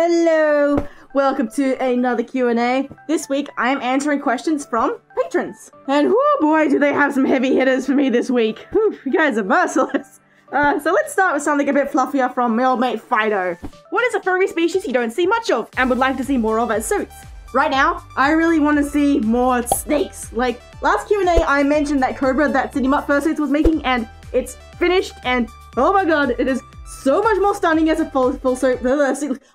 Hello, welcome to another Q&A. This week I am answering questions from patrons. And whoo boy, do they have some heavy hitters for me this week. Whew, you guys are merciless. Uh, so let's start with something a bit fluffier from my old mate Fido. What is a furry species you don't see much of and would like to see more of as suits? Right now, I really want to see more snakes. Like, last Q&A I mentioned that Cobra that City Mutt Fursuits was making and it's finished and oh my god, it is so much more stunning as a full, full suit.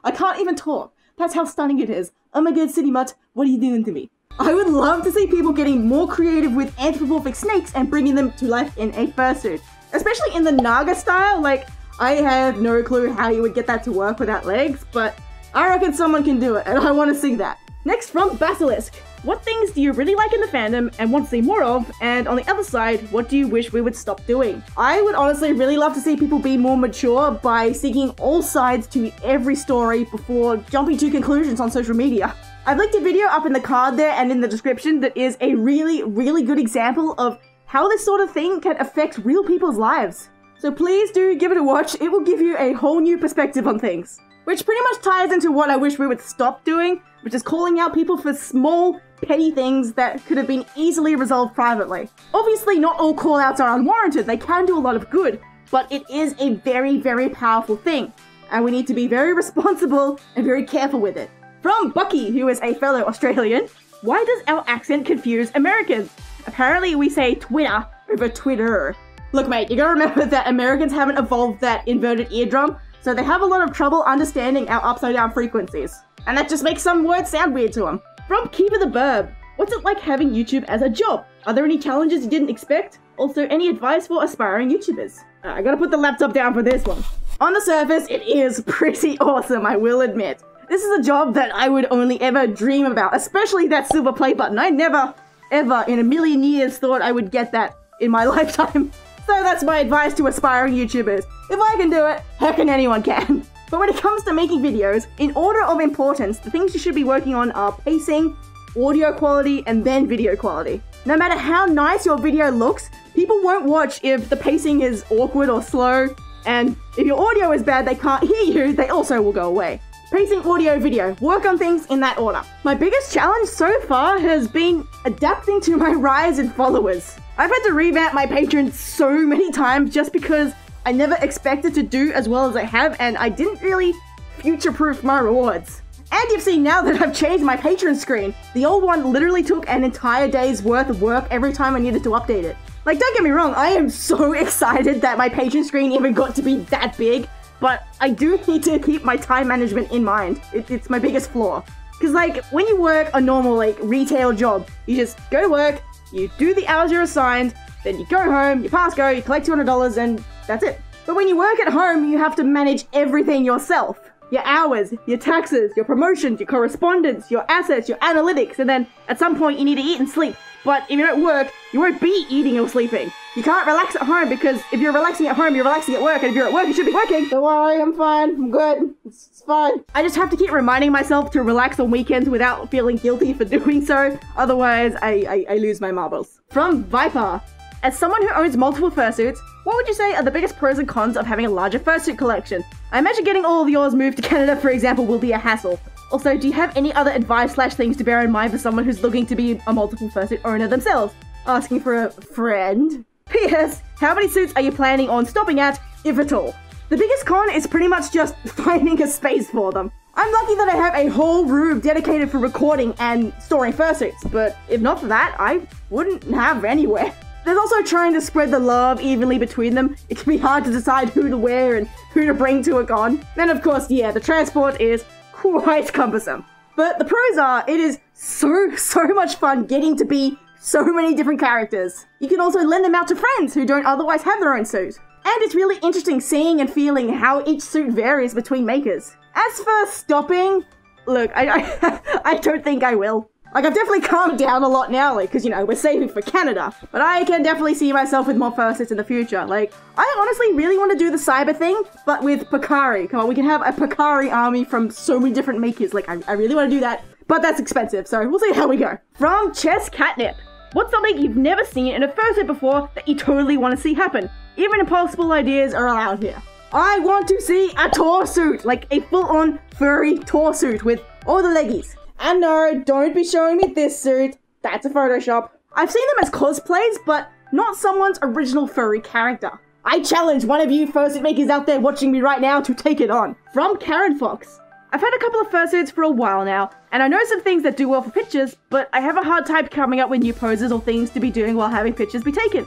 I can't even talk. That's how stunning it is. Oh my god, City Mutt, what are you doing to me? I would love to see people getting more creative with anthropomorphic snakes and bringing them to life in a fursuit. Especially in the Naga style, like, I have no clue how you would get that to work without legs, but I reckon someone can do it, and I want to see that. Next from Basilisk. What things do you really like in the fandom and want to see more of? And on the other side, what do you wish we would stop doing? I would honestly really love to see people be more mature by seeking all sides to every story before jumping to conclusions on social media. I've linked a video up in the card there and in the description that is a really, really good example of how this sort of thing can affect real people's lives. So please do give it a watch, it will give you a whole new perspective on things. Which pretty much ties into what I wish we would stop doing, which is calling out people for small, petty things that could have been easily resolved privately. Obviously, not all callouts are unwarranted, they can do a lot of good, but it is a very, very powerful thing, and we need to be very responsible and very careful with it. From Bucky, who is a fellow Australian, why does our accent confuse Americans? Apparently, we say Twitter over Twitter. Look, mate, you gotta remember that Americans haven't evolved that inverted eardrum, so they have a lot of trouble understanding our upside down frequencies. And that just makes some words sound weird to them. From Keeper the Burb, what's it like having YouTube as a job? Are there any challenges you didn't expect? Also, any advice for aspiring YouTubers? Uh, I gotta put the laptop down for this one. On the surface, it is pretty awesome, I will admit. This is a job that I would only ever dream about, especially that silver play button. I never, ever in a million years thought I would get that in my lifetime. So that's my advice to aspiring YouTubers. If I can do it, can anyone can? But when it comes to making videos, in order of importance, the things you should be working on are pacing, audio quality, and then video quality. No matter how nice your video looks, people won't watch if the pacing is awkward or slow, and if your audio is bad, they can't hear you, they also will go away. Pacing, audio, video. Work on things in that order. My biggest challenge so far has been adapting to my rise in followers. I've had to revamp my patrons so many times just because I never expected to do as well as I have, and I didn't really future-proof my rewards. And you've seen now that I've changed my patron screen. The old one literally took an entire day's worth of work every time I needed to update it. Like, don't get me wrong, I am so excited that my patron screen even got to be that big, but I do need to keep my time management in mind. It, it's my biggest flaw. Because, like, when you work a normal, like, retail job, you just go to work, you do the hours you're assigned, then you go home, you pass go, you collect $200, and that's it. But when you work at home, you have to manage everything yourself. Your hours, your taxes, your promotions, your correspondence, your assets, your analytics, and then at some point you need to eat and sleep. But if you don't work, you won't be eating or sleeping. You can't relax at home because if you're relaxing at home, you're relaxing at work, and if you're at work, you should be working. Don't worry, I'm fine. I'm good. It's, it's fine. I just have to keep reminding myself to relax on weekends without feeling guilty for doing so. Otherwise, I, I, I lose my marbles. From Viper. As someone who owns multiple fursuits, what would you say are the biggest pros and cons of having a larger fursuit collection? I imagine getting all of yours moved to Canada, for example, will be a hassle. Also, do you have any other advice slash things to bear in mind for someone who's looking to be a multiple fursuit owner themselves? Asking for a friend? P.S. How many suits are you planning on stopping at, if at all? The biggest con is pretty much just finding a space for them. I'm lucky that I have a whole room dedicated for recording and storing fursuits, but if not for that, I wouldn't have anywhere. There's also trying to spread the love evenly between them. It can be hard to decide who to wear and who to bring to a con. Then of course, yeah, the transport is quite cumbersome. But the pros are, it is so, so much fun getting to be so many different characters. You can also lend them out to friends who don't otherwise have their own suit. And it's really interesting seeing and feeling how each suit varies between makers. As for stopping, look, I, I, I don't think I will. Like, I've definitely calmed down a lot now, like, because, you know, we're saving for Canada. But I can definitely see myself with more fursuits in the future. Like, I honestly really want to do the cyber thing, but with Pocari. Come on, we can have a Pocari army from so many different makers. Like, I, I really want to do that, but that's expensive, so we'll see how we go. From Chess Catnip. What's something you've never seen in a fursuit before that you totally want to see happen? Even impossible ideas are allowed here. I want to see a taur suit, like a full-on furry taur suit with all the leggies. And no, don't be showing me this suit. That's a Photoshop. I've seen them as cosplays, but not someone's original furry character. I challenge one of you fursuit makers out there watching me right now to take it on. From Karen Fox. I've had a couple of fursuits for a while now, and I know some things that do well for pictures, but I have a hard time coming up with new poses or things to be doing while having pictures be taken.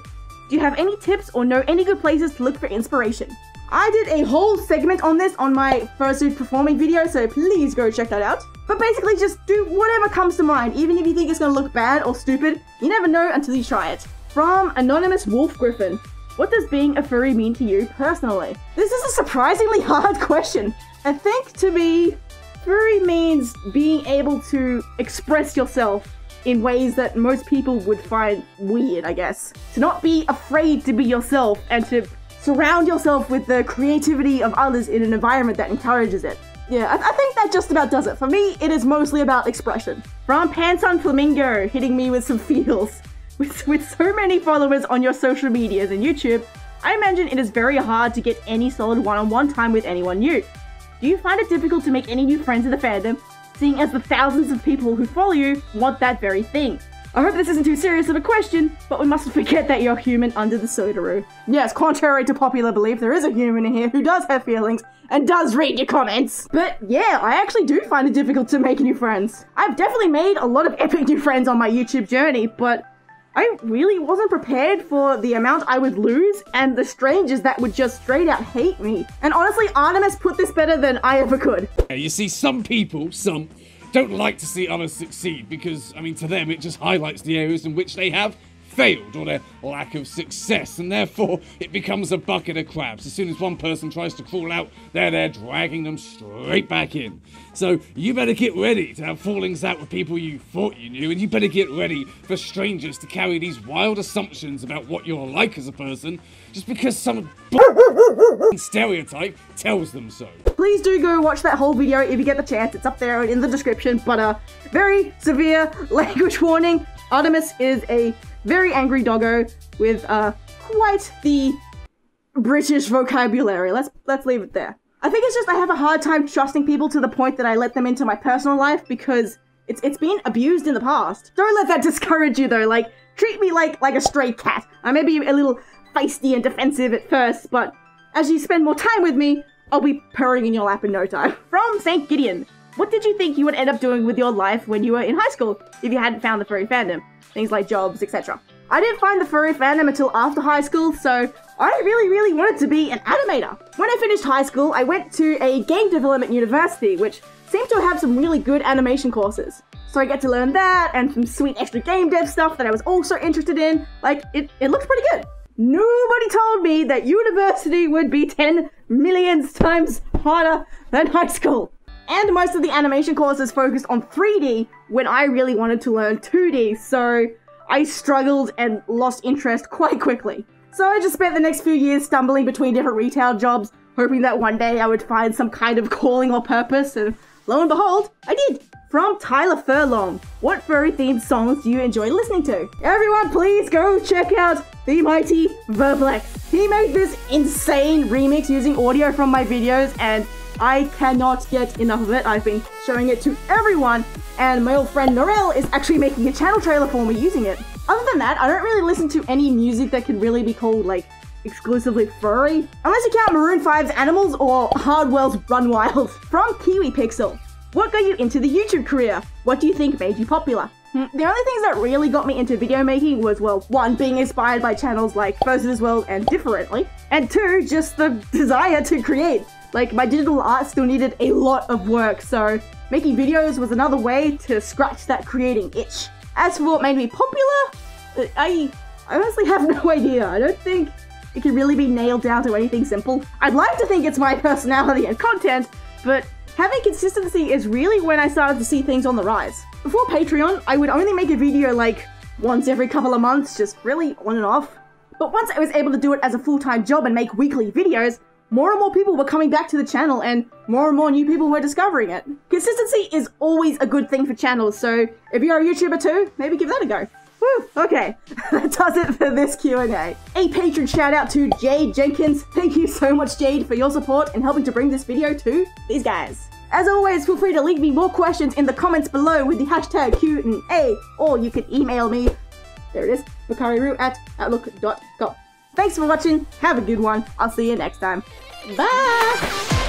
Do you have any tips or know any good places to look for inspiration? I did a whole segment on this on my fursuit performing video, so please go check that out. But basically just do whatever comes to mind, even if you think it's gonna look bad or stupid, you never know until you try it. From Anonymous Wolf Griffin. What does being a furry mean to you personally? This is a surprisingly hard question. I think to me, furry means being able to express yourself in ways that most people would find weird, I guess. To not be afraid to be yourself and to surround yourself with the creativity of others in an environment that encourages it. Yeah, I, I think that just about does it. For me, it is mostly about expression. From Pants on Flamingo, hitting me with some feels. With, with so many followers on your social medias and YouTube, I imagine it is very hard to get any solid one-on-one -on -one time with anyone new. Do you find it difficult to make any new friends in the fandom, seeing as the thousands of people who follow you want that very thing? I hope this isn't too serious of a question, but we mustn't forget that you're human under the Sodaroo. Yes, contrary to popular belief, there is a human in here who does have feelings and does read your comments. But yeah, I actually do find it difficult to make new friends. I've definitely made a lot of epic new friends on my YouTube journey, but I really wasn't prepared for the amount I would lose and the strangers that would just straight out hate me. And honestly, Artemis put this better than I ever could. You see, some people, some don't like to see others succeed because, I mean, to them it just highlights the areas in which they have failed or their lack of success, and therefore it becomes a bucket of crabs. As soon as one person tries to crawl out, they're there dragging them straight back in. So you better get ready to have fallings out with people you thought you knew, and you better get ready for strangers to carry these wild assumptions about what you're like as a person just because some stereotype tells them so. Please do go watch that whole video if you get the chance. It's up there in the description. But uh, very severe language warning. Artemis is a very angry doggo with uh, quite the British vocabulary. Let's let's leave it there. I think it's just I have a hard time trusting people to the point that I let them into my personal life because it's it's been abused in the past. Don't let that discourage you though. Like treat me like like a stray cat. I may be a little feisty and defensive at first, but as you spend more time with me, I'll be purring in your lap in no time. From St. Gideon. What did you think you would end up doing with your life when you were in high school if you hadn't found the furry fandom? Things like jobs, etc. I didn't find the furry fandom until after high school, so I really, really wanted to be an animator. When I finished high school, I went to a game development university, which seemed to have some really good animation courses. So I get to learn that and some sweet extra game dev stuff that I was also interested in. Like, it, it looks pretty good. Nobody told me that university would be 10 million times harder than high school. And most of the animation courses focused on 3D when I really wanted to learn 2D, so I struggled and lost interest quite quickly. So I just spent the next few years stumbling between different retail jobs, hoping that one day I would find some kind of calling or purpose, and lo and behold, I did! From Tyler Furlong, what furry themed songs do you enjoy listening to? Everyone, please go check out the mighty Verplex. He made this insane remix using audio from my videos, and I cannot get enough of it. I've been showing it to everyone, and my old friend Norel is actually making a channel trailer for me using it. Other than that, I don't really listen to any music that can really be called, like, exclusively furry. Unless you count Maroon 5's Animals or Hardwell's Run Wild. From Kiwi Pixel. What got you into the YouTube career? What do you think made you popular? Hmm, the only things that really got me into video making was, well, one, being inspired by channels like Fursuiters World and Differently, and two, just the desire to create. Like, my digital art still needed a lot of work, so making videos was another way to scratch that creating itch. As for what made me popular, uh, I, I honestly have no idea. I don't think it can really be nailed down to anything simple. I'd like to think it's my personality and content, but having consistency is really when I started to see things on the rise. Before Patreon, I would only make a video like once every couple of months, just really on and off. But once I was able to do it as a full-time job and make weekly videos, more and more people were coming back to the channel and more and more new people were discovering it. Consistency is always a good thing for channels, so if you're a YouTuber too, maybe give that a go. Okay, that does it for this Q&A. A patron shout out to Jade Jenkins. Thank you so much, Jade, for your support and helping to bring this video to these guys. As always, feel free to leave me more questions in the comments below with the hashtag Q&A, or you can email me, there it is, pocariroo at outlook.com. Thanks for watching, have a good one, I'll see you next time. Bye!